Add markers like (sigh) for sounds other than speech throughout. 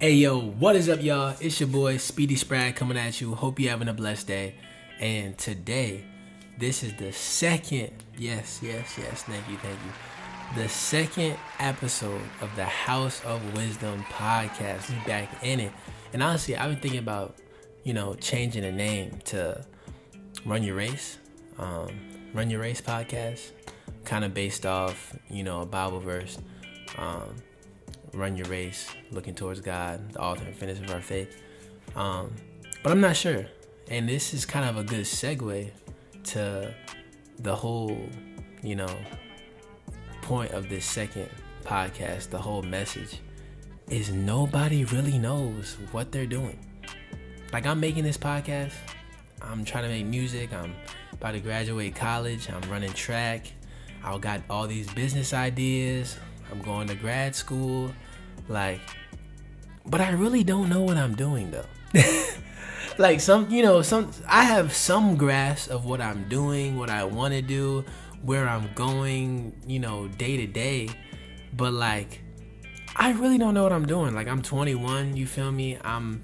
Hey yo, what is up, y'all? It's your boy Speedy Sprag coming at you. Hope you're having a blessed day. And today, this is the second, yes, yes, yes, thank you, thank you. The second episode of the House of Wisdom podcast. We back in it. And honestly, I've been thinking about, you know, changing the name to Run Your Race. Um, Run Your Race podcast. Kind of based off, you know, a Bible verse. Um, run your race, looking towards God, the author and finisher of our faith. Um, but I'm not sure. And this is kind of a good segue to the whole, you know, point of this second podcast, the whole message is nobody really knows what they're doing. Like I'm making this podcast, I'm trying to make music, I'm about to graduate college, I'm running track, I got all these business ideas, I'm going to grad school. Like, but I really don't know what I'm doing though. (laughs) like some, you know, some I have some grasp of what I'm doing, what I want to do, where I'm going, you know, day to day. But like, I really don't know what I'm doing. Like I'm 21, you feel me? I'm,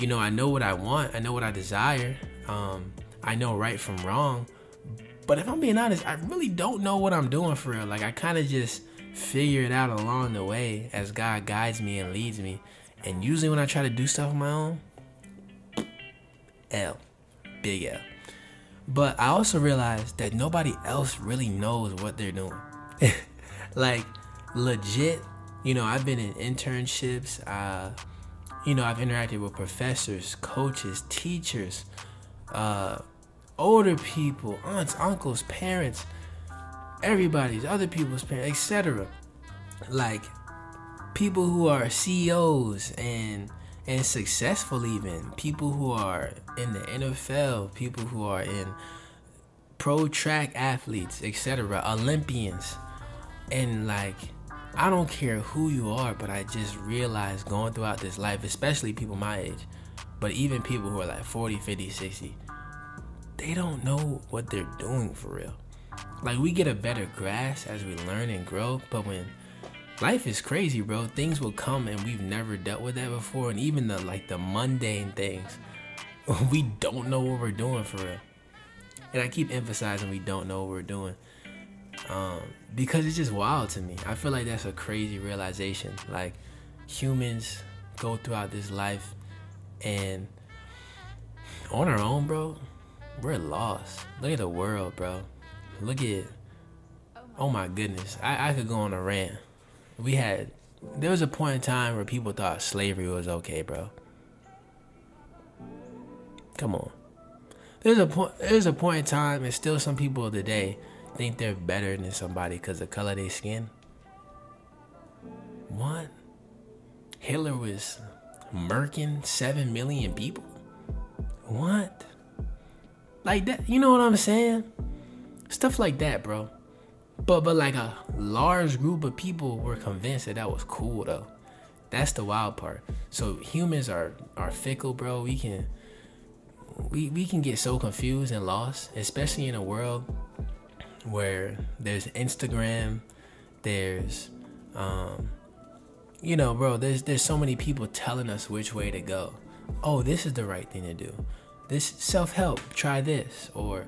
you know, I know what I want. I know what I desire. Um, I know right from wrong. But if I'm being honest, I really don't know what I'm doing for real. Like I kind of just figure it out along the way as God guides me and leads me. And usually when I try to do stuff on my own, L, big L. But I also realized that nobody else really knows what they're doing. (laughs) like legit, you know, I've been in internships. Uh, you know, I've interacted with professors, coaches, teachers, uh, older people, aunts, uncles, parents everybody's, other people's parents, etc. Like people who are CEOs and and successful even people who are in the NFL, people who are in pro track athletes, etc. Olympians, and like I don't care who you are, but I just realized going throughout this life, especially people my age, but even people who are like 40, 50, 60, they don't know what they're doing for real like we get a better grasp as we learn and grow but when life is crazy bro things will come and we've never dealt with that before. And even the like the mundane things (laughs) we don't know what we're doing for real. And i keep emphasizing we don't know what we're doing um, because it's just wild to me. I feel like that's a crazy realization. Like humans go throughout this life and on our own bro we're lost. Look at the world bro Look at, oh my goodness, I, I could go on a rant. We had, there was a point in time where people thought slavery was okay, bro. Come on. There's a point. There's a point in time, and still some people today think they're better than somebody because the color of their skin. What? Hitler was murking seven million people. What? Like that? You know what I'm saying? Stuff like that, bro. But but like a large group of people were convinced that that was cool though. That's the wild part. So humans are are fickle, bro. We can we we can get so confused and lost, especially in a world where there's Instagram, there's um you know, bro, there's there's so many people telling us which way to go. Oh, this is the right thing to do. This self-help, try this or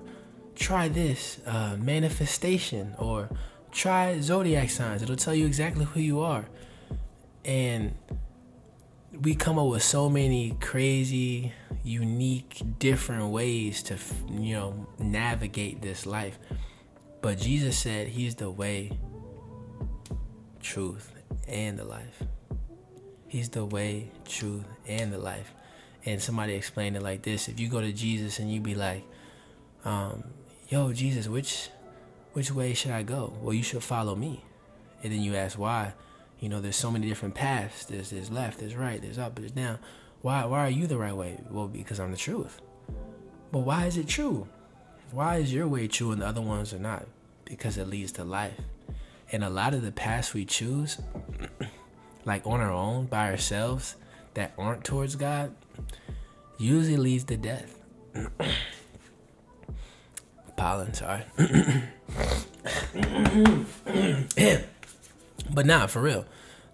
try this uh, manifestation or try zodiac signs. It'll tell you exactly who you are. And we come up with so many crazy, unique, different ways to, you know, navigate this life. But Jesus said He's the way, truth, and the life. He's the way, truth, and the life. And somebody explained it like this: If you go to Jesus and you be like, um, yo, Jesus, which which way should I go? Well, you should follow me. And then you ask why. You know, there's so many different paths. There's there's left, there's right, there's up, there's down. Why why are you the right way? Well, because I'm the truth. But why is it true? Why is your way true and the other ones are not? Because it leads to life. And a lot of the paths we choose, (clears throat) like on our own, by ourselves, that aren't towards God, usually leads to death. (clears throat) sorry. (coughs) but nah, for real.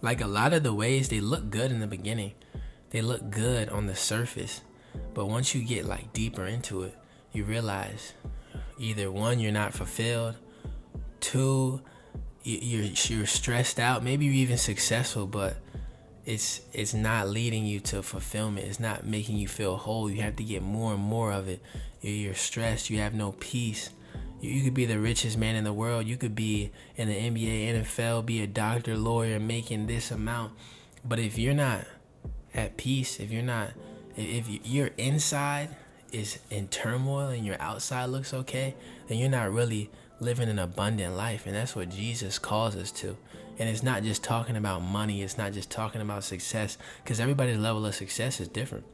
like a lot of the ways they look good in the beginning. They look good on the surface. But once you get like deeper into it, you realize either one, you're not fulfilled, two, you're you're stressed out, maybe you're even successful, but it's it's not leading you to fulfillment. It's not making you feel whole. You have to get more and more of it. You're stressed. You have no peace. You, you could be the richest man in the world. You could be in the NBA, NFL, be a doctor, lawyer, making this amount. But if you're not at peace, if you're not, if your inside is in turmoil and your outside looks okay, then you're not really living an abundant life. And that's what Jesus calls us to. And it's not just talking about money, it's not just talking about success, because everybody's level of success is different.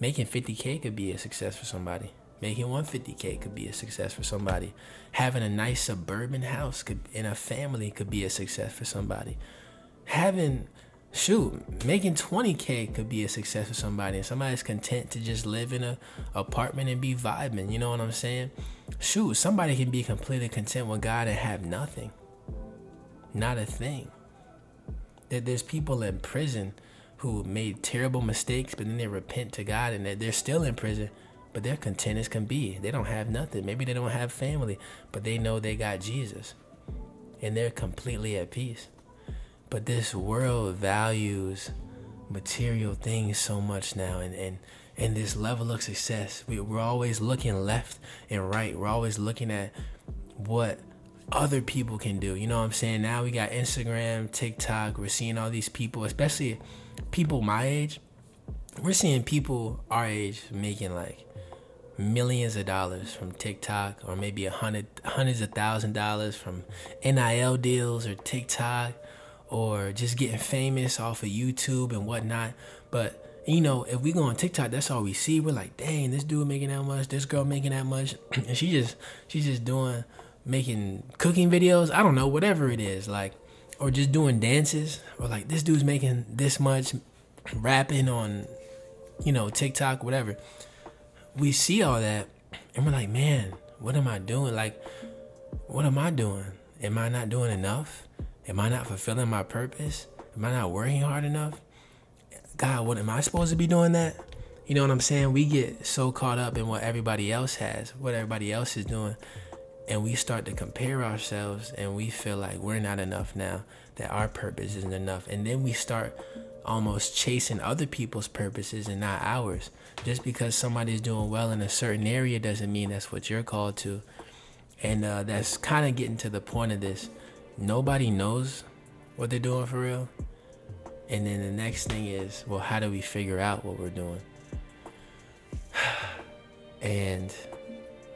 Making 50K could be a success for somebody. Making 150k could be a success for somebody. Having a nice suburban house could in a family could be a success for somebody. Having shoot, making 20k could be a success for somebody. And somebody's content to just live in a apartment and be vibing, you know what I'm saying? Shoot, somebody can be completely content with God and have nothing. Not a thing. That there's people in prison who made terrible mistakes, but then they repent to God and they're still in prison but they're content as can be. They don't have nothing. Maybe they don't have family, but they know they got Jesus. And they're completely at peace. But this world values material things so much now and, and, and this level of success. We, we're always looking left and right. We're always looking at what other people can do. You know what I'm saying? Now we got Instagram, TikTok. We're seeing all these people, especially people my age. We're seeing people our age making like millions of dollars from TikTok or maybe a hundred hundreds of thousand dollars from NIL deals or TikTok or just getting famous off of YouTube and whatnot. But you know, if we go on TikTok, that's all we see. We're like, dang, this dude making that much, this girl making that much, (clears throat) and she just she's just doing making cooking videos. I don't know, whatever it is, like, or just doing dances, or like this dude's making this much, rapping on, you know, TikTok, whatever we see all that and we're like, man, what am I doing? Like, what am I doing? Am I not doing enough? Am I not fulfilling my purpose? Am I not working hard enough? God, what am I supposed to be doing that? You know what I'm saying? We get so caught up in what everybody else has, what everybody else is doing, and we start to compare ourselves and we feel like we're not enough now, that our purpose isn't enough. And then we start almost chasing other people's purposes and not ours. Just because somebody's doing well in a certain area doesn't mean that's what you're called to. And uh, that's kind of getting to the point of this. Nobody knows what they're doing for real. And then the next thing is, well, how do we figure out what we're doing? (sighs) and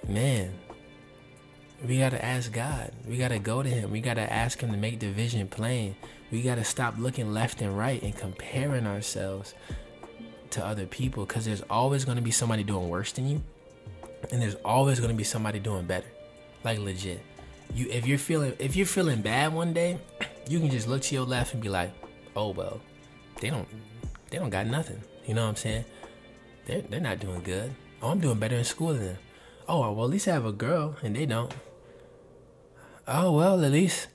man, we got to ask God. We got to go to Him. We got to ask Him to make the vision plain. We got to stop looking left and right and comparing ourselves to other people because there's always going to be somebody doing worse than you. And there's always going to be somebody doing better. Like legit. You if you're feeling if you're feeling bad one day, you can just look to your left and be like, "Oh well, they don't they don't got nothing." You know what I'm saying? They're they're not doing good. Oh, I'm doing better in school than them. Oh, well, at least I have a girl and they don't oh well, at least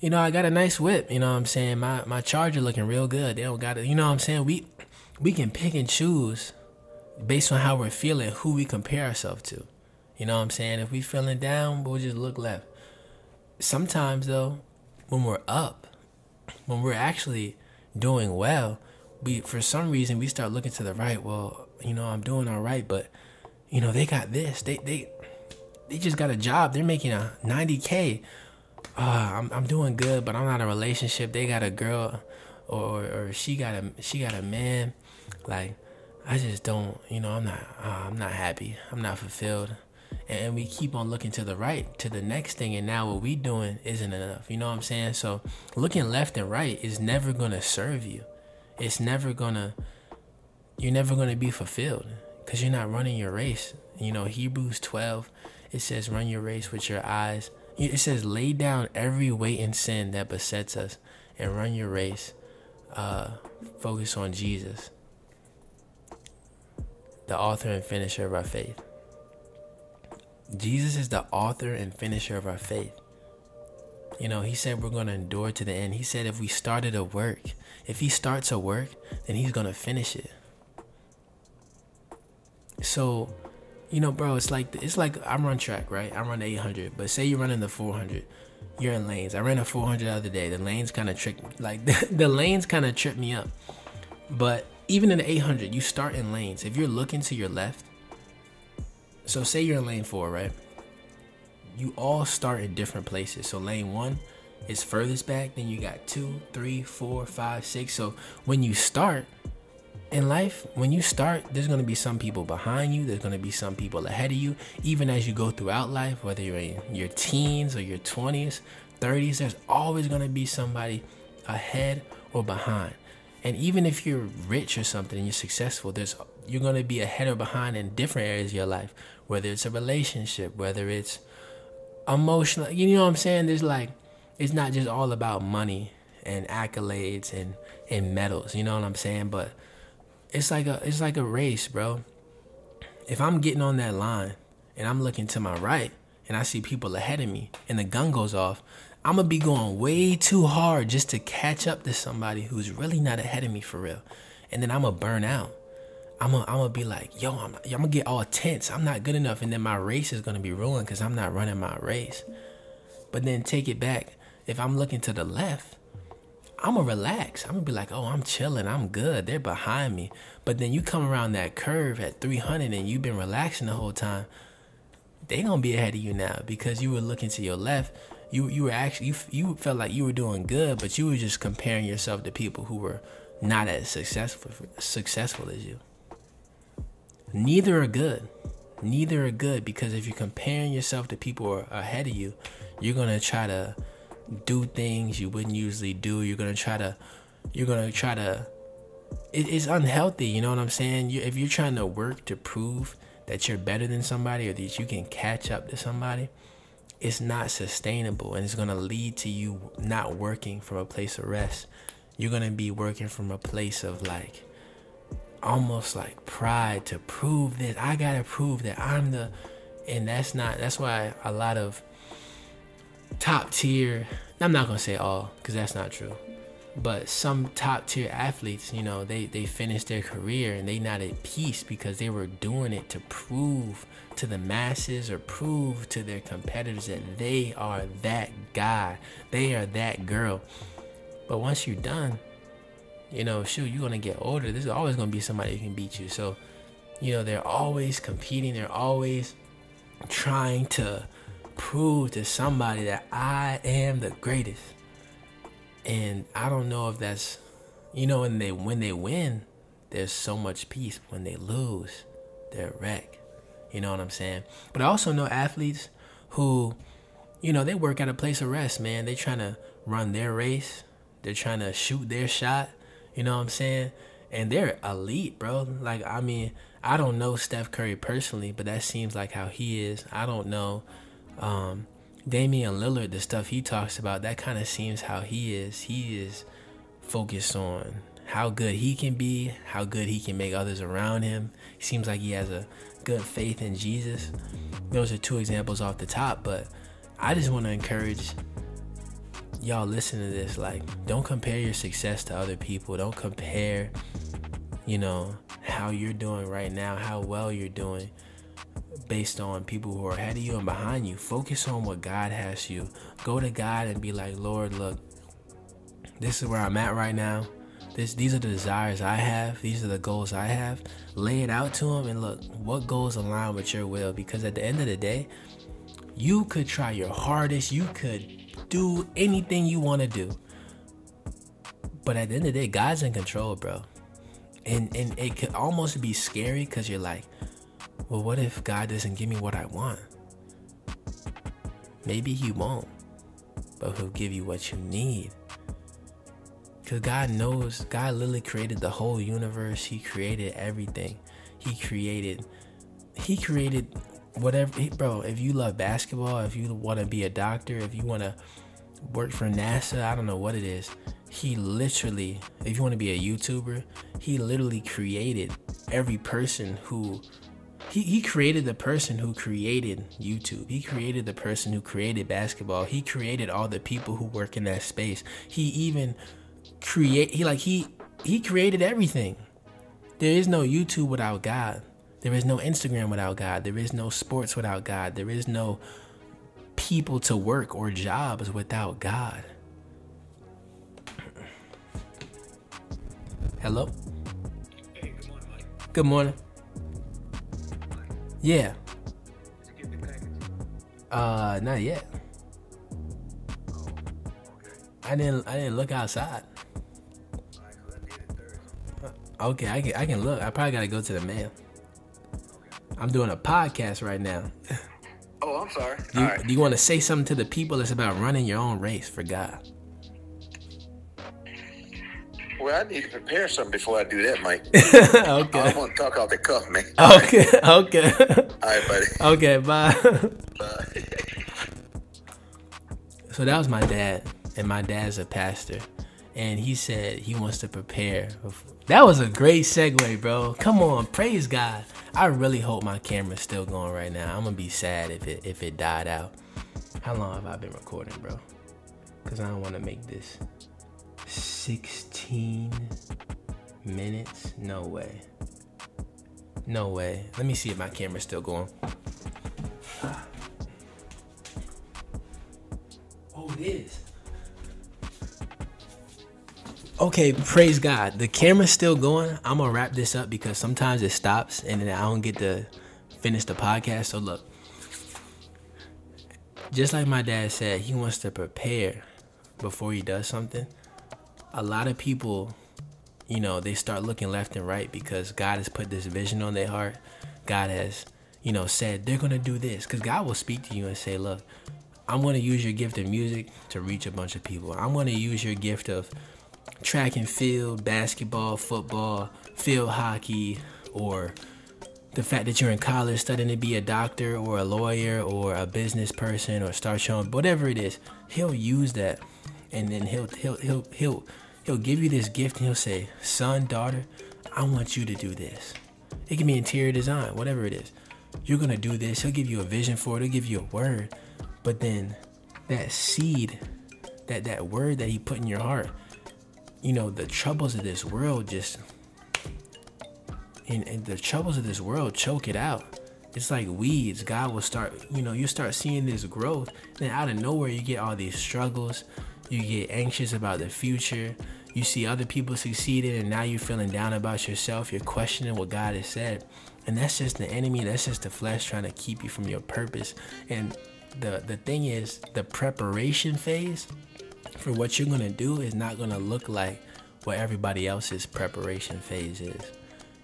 you know I got a nice whip. You know what I'm saying? My my Charger looking real good. They don't got it. You know what I'm saying? We we can pick and choose based on how we're feeling, who we compare ourselves to. You know what I'm saying? If we feeling down, we'll just look left. Sometimes though, when we're up, when we're actually doing well, we for some reason we start looking to the right. Well, you know, I'm doing all right, but you know, they got this. They they they just got a job. They're making a 90k. Uh, I'm I'm doing good, but I'm not in a relationship. They got a girl, or or she got a she got a man. Like I just don't, you know, I'm not uh, I'm not happy. I'm not fulfilled. And we keep on looking to the right, to the next thing, and now what we doing isn't enough. You know what I'm saying? So looking left and right is never gonna serve you. It's never gonna. You're never gonna be fulfilled because you're not running your race. You know Hebrews 12 it says, run your race with your eyes. It says, lay down every weight and sin that besets us and run your race. Uh, focus on Jesus, the author and finisher of our faith. Jesus is the author and finisher of our faith. You know, he said we're going to endure to the end. He said if we started a work, if he starts a work, then he's going to finish it. So, you know, bro, it's like it's like I run track, right? I run 800, but say you're running the 400, you're in lanes. I ran a 400 the other day. The lanes kind of trick, like the, (laughs) the lanes kind of tripped me up. But even in the 800, you start in lanes. If you're looking to your left, so say you're in lane four, right? You all start in different places. So lane one is furthest back. Then you got two, three, four, five, six. So when you start, in life, when you start, there's to be some people behind you, there's to be some people ahead of you. Even as you go throughout life, whether you're in your teens or your 20s, 30s, there's always to be somebody ahead or behind. And even if you're rich or something and you're successful, there's you're going to be ahead or behind in different areas of your life, whether it's a relationship, whether it's emotional, you know what I'm saying? There's like it's not just all about money and accolades and and medals, you know what I'm saying? But it's like a it's like a race, bro. If I'm getting on that line and I'm looking to my right and I see people ahead of me and the gun goes off, I'm gonna be going way too hard just to catch up to somebody who's really not ahead of me for real. And then I'm gonna burn out. I'm gonna, I'm gonna be like, yo, I'm, I'm gonna get all tense. I'm not good enough. And then my race is gonna be ruined because I'm not running my race. But then take it back. If I'm looking to the left, I'm gonna relax. I'm gonna be like, oh, I'm chilling. I'm good. They're behind me. But then you come around that curve at 300 and you've been relaxing the whole time. They gonna be ahead of you now because you were looking to your left. You you were actually you you felt like you were doing good, but you were just comparing yourself to people who were not as successful successful as you. Neither are good. Neither are good because if you're comparing yourself to people are ahead of you, you're gonna try to do things you wouldn't usually do. You're gonna try to, you're gonna try to. It, it's unhealthy. You know what I'm saying? You, if you're trying to work to prove that you're better than somebody or that you can catch up to somebody, it's not sustainable, and it's gonna lead to you not working from a place of rest. You're gonna be working from a place of like, almost like pride to prove that I gotta prove that I'm the, and that's not. That's why a lot of top tier i'm not gonna say all because that's not true but some top tier athletes you know they they finish their career and they not at peace because they were doing it to prove to the masses or prove to their competitors that they are that guy. They are that girl. But once you're done you know shoot you're gonna get older there's always gonna be somebody who can beat you. So you know they're always competing they're always trying to prove to somebody that I am the greatest. And I don't know if that's you know when they when they win, there's so much peace. When they lose, they're wreck. You know what I'm saying? But I also know athletes who, you know, they work at a place of rest, man. They trying to run their race. They're trying to shoot their shot. You know what I'm saying? And they're elite, bro. Like I mean, I don't know Steph Curry personally, but that seems like how he is. I don't know um, Damian Lillard, the stuff he talks about, that kind of seems how he is. He is focused on how good he can be, how good he can make others around him. He seems like he has a good faith in Jesus. Those are two examples off the top, but I just want to encourage y'all listen to this like don't compare your success to other people. Don't compare, you know, how you're doing right now, how well you're doing based on people who are ahead of you and behind you. Focus on what God has you. Go to God and be like, Lord, look, this is where I'm at right now. This, these are the desires I have. These are the goals I have. Lay it out to him and look what goals align with your will. Because at the end of the day, you could try your hardest. You could do anything you want to do. But at the end of the day, God's in control, bro. And and it could almost be scary because you're like, well, what if God doesn't give me what I want? Maybe He won't, but He'll give you what you need. Because God knows, God literally created the whole universe. He created everything. He created, He created whatever. Bro, if you love basketball, if you want to be a doctor, if you want to work for NASA, I don't know what it is. He literally, if you want to be a YouTuber, he literally created every person who he, he created the person who created YouTube. He created the person who created basketball. He created all the people who work in that space. He even create he like he he created everything. There is no YouTube without God. There is no Instagram without God. There is no sports without God. There is no people to work or jobs without God. Hello? Hey, good morning, Mike. Good morning. Yeah. Did you get the package? Uh not yet. Oh, okay. I didn't I didn't look outside. I did it Thursday. Okay, I can I can look. I probably gotta go to the mail. I'm doing a podcast right now. (laughs) Oh, I'm sorry. Do you, Alright. do you want to say something to the people? It's about running your own race for God. Well, I need to prepare something before I do that, Mike. (laughs) Okay. I want to talk off the cuff, man. Okay. (laughs) Okay. All right, buddy. okay. Bye. Bye. So that was my dad, and my dad's a pastor, and he said he wants to prepare. That was a great segue, bro. Come on, praise God. I really hope my camera's still going right now. I'm gonna be sad if it if it died out. How long have I been recording, bro? Cause I don't want to make this 16 minutes. No way. No way. Let me see if my camera's still going. (sighs) Oh, it is. Okay, praise God. The camera's still going. I'm gonna wrap this up because sometimes it stops and then I don't get to finish the podcast. So look, just like my dad said, he wants to prepare before he does something. A lot of people, you know, they start looking left and right because God has put this vision on their heart. God has, you know, said they're gonna do this because God will speak to you and say, look, I'm going to use your gift of music to reach a bunch of people. I'm going to use your gift of track and field, basketball, football, field hockey, or the fact that you're in college studying to be a doctor or a lawyer or a business person or start showing whatever it is. He'll use that, and then he'll he'll he'll he'll he'll give you this gift, and he'll say, "Son, daughter, I want you to do this." It can be interior design, whatever it is. You're gonna do this. He'll give you a vision for it. He'll give you a word, but then that seed, that that word that he put in your heart, you know, the troubles of this world just, and, and the troubles of this world choke it out. It's like weeds. God will start, you know, you start seeing this growth. Then out of nowhere, you get all these struggles. You get anxious about the future. You see other people succeeding, and now you're feeling down about yourself. You're questioning what God has said. And that's just the enemy. That's just the flesh trying to keep you from your purpose. And the, the thing is, the preparation phase for what you're going to do is not going to look like what everybody else's preparation phase is.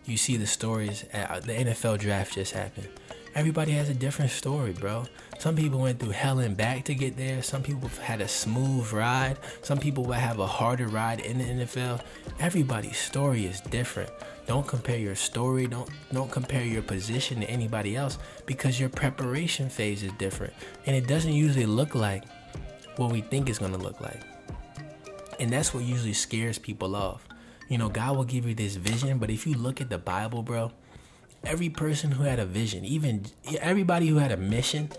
You see the stories, at, the NFL draft just happened. Everybody has a different story, bro. Some people went through hell and back to get there. Some people had a smooth ride. Some people will have a harder ride in the NFL. Everybody's story is different. Don't compare your story. Don't don't compare your position to anybody else because your preparation phase is different, and it doesn't usually look like what we think it's gonna look like. And that's what usually scares people off. You know, God will give you this vision, but if you look at the Bible, bro, every person who had a vision, even everybody who had a mission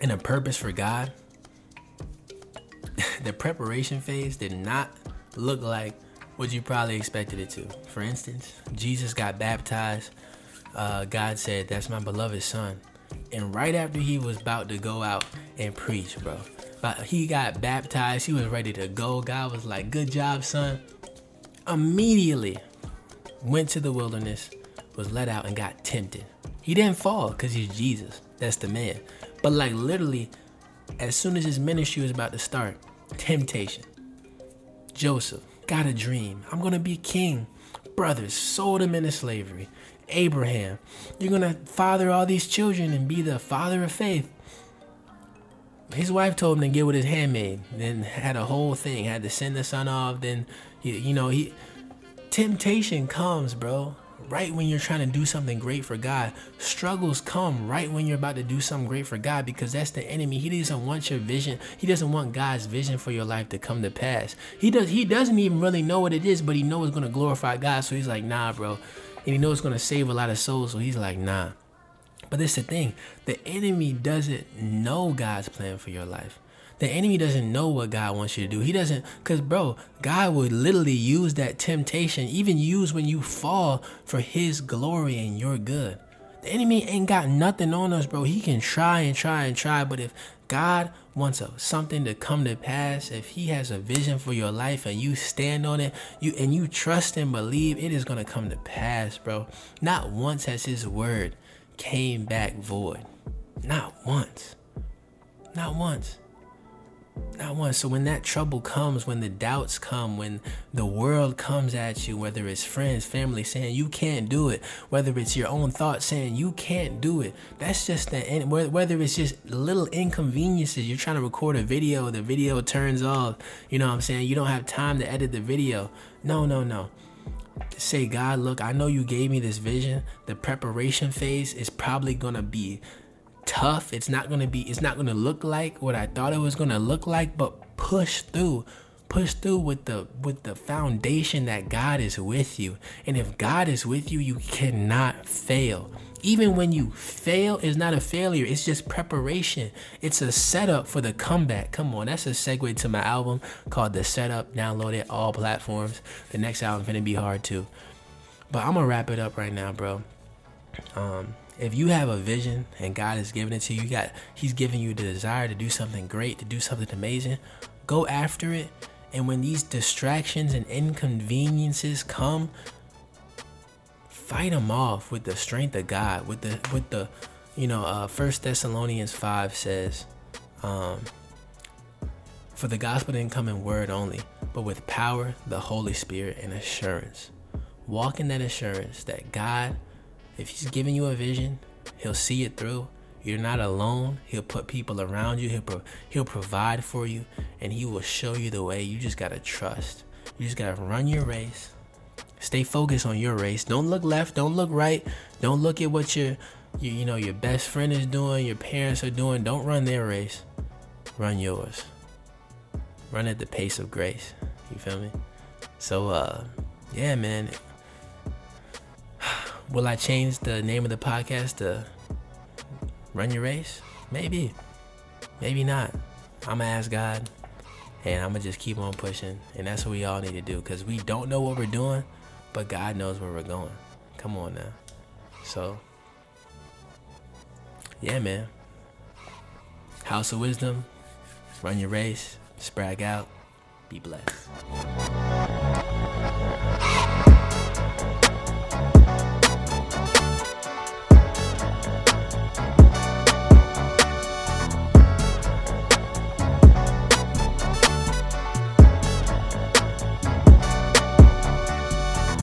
and a purpose for God, (laughs) the preparation phase did not look like what you probably expected it to. For instance, Jesus got baptized. Uh, God said, That's my beloved son. And right after he was about to go out and preach, bro, but he got baptized. He was ready to go. God was like, Good job, son. Immediately went to the wilderness, was let out, and got tempted. He didn't fall because he's Jesus. That's the man. But like literally, as soon as his ministry was about to start, temptation. Joseph got a dream. I'm gonna be king. Brothers sold him into slavery. Abraham, you're gonna father all these children and be the father of faith. His wife told him to get with his handmaid. Then had a whole thing. Had to send the son off. Then, you, you know, he temptation comes, bro. Right when you're trying to do something great for God, struggles come right when you're about to do something great for God because that's the enemy. He doesn't want your vision. He doesn't want God's vision for your life to come to pass. He does. He doesn't even really know what it is, but he knows it's gonna glorify God. So he's like, Nah, bro, and he knows it's gonna save a lot of souls. So he's like, nah. But this is the thing: the enemy doesn't know God's plan for your life. The enemy doesn't know what God wants you to do. He doesn't, because, bro, God would literally use that temptation, even use when you fall for his glory and your good. The enemy ain't got nothing on us, bro. He can try and try and try, but if God wants a, something to come to pass, if He has a vision for your life and you stand on it, you and you trust and believe, it is gonna come to pass, bro. Not once has His word came back void. Not once. Not once. Not one. So when that trouble comes, when the doubts come, when the world comes at you, whether it's friends, family saying you can't do it, whether it's your own thoughts saying you can't do it, that's just the end. whether it's just little inconveniences. You're trying to record a video, the video turns off. You know what I'm saying? You don't have time to edit the video. No, no, no say, God, look, I know you gave me this vision. The preparation phase is probably gonna be tough. It's not gonna be, it's not gonna look like what I thought it was gonna look like, but push through. Push through with the with the foundation that God is with you. And if God is with you, you cannot fail. Even when you fail, it's not a failure, it's just preparation. It's a setup for the comeback. Come on, that's a segue to my album called The Setup. Download it all platforms. The next album's gonna be hard too. But I'm gonna wrap it up right now, bro. Um, if you have a vision and God has given it to you, you got He's giving you the desire to do something great, to do something amazing, go after it. And when these distractions and inconveniences come, fight them off with the strength of God, with the with the you know, uh First Thessalonians five says, um, for the gospel didn't come in word only, but with power, the Holy Spirit, and assurance. Walk in that assurance that God if he's giving you a vision, he'll see it through. You're not alone. He'll put people around you. He'll pro- he'll provide for you, and he will show you the way. You just gotta trust. You just gotta run your race. Stay focused on your race. Don't look left. Don't look right. Don't look at what your, your you know your best friend is doing. Your parents are doing. Don't run their race. Run yours. Run at the pace of grace. You feel me? So uh, yeah, man. Will I change the name of the podcast to Run Your Race? Maybe. Maybe not. I'm going to ask God and I'm going to just keep on pushing. And that's what we all need to do because we don't know what we're doing, but God knows where we're going. Come on now. So, yeah, man. House of Wisdom, run your race, sprag out, be blessed.